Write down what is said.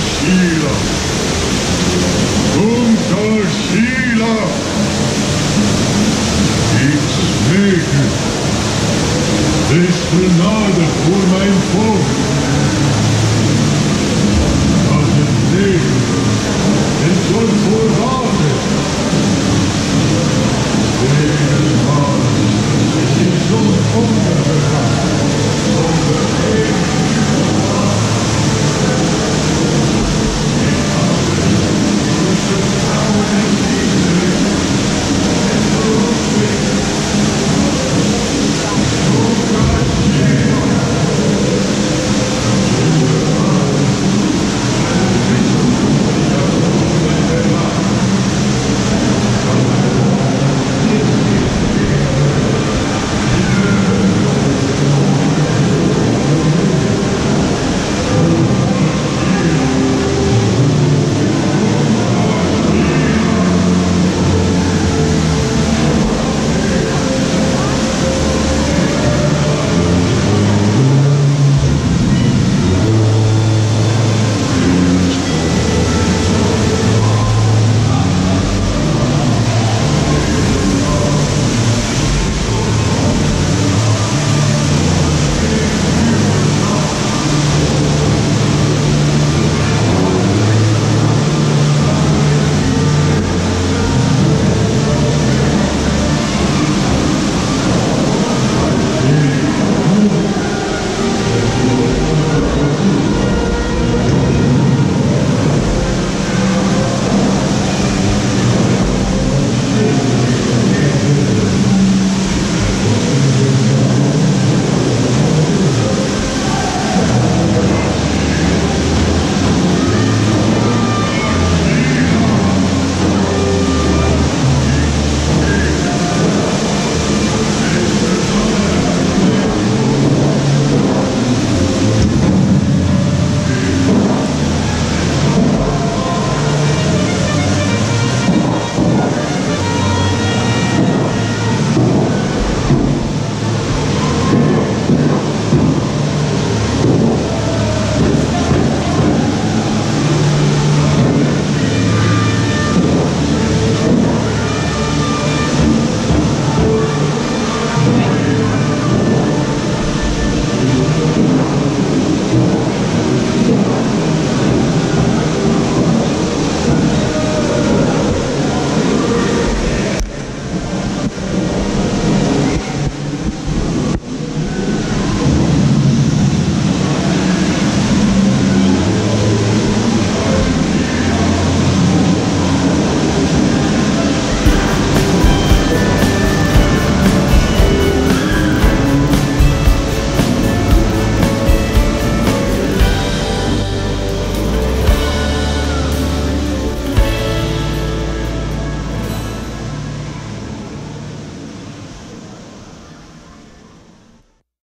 Sheila. Kunta Sheila. It's smeek This Wees for voor volk.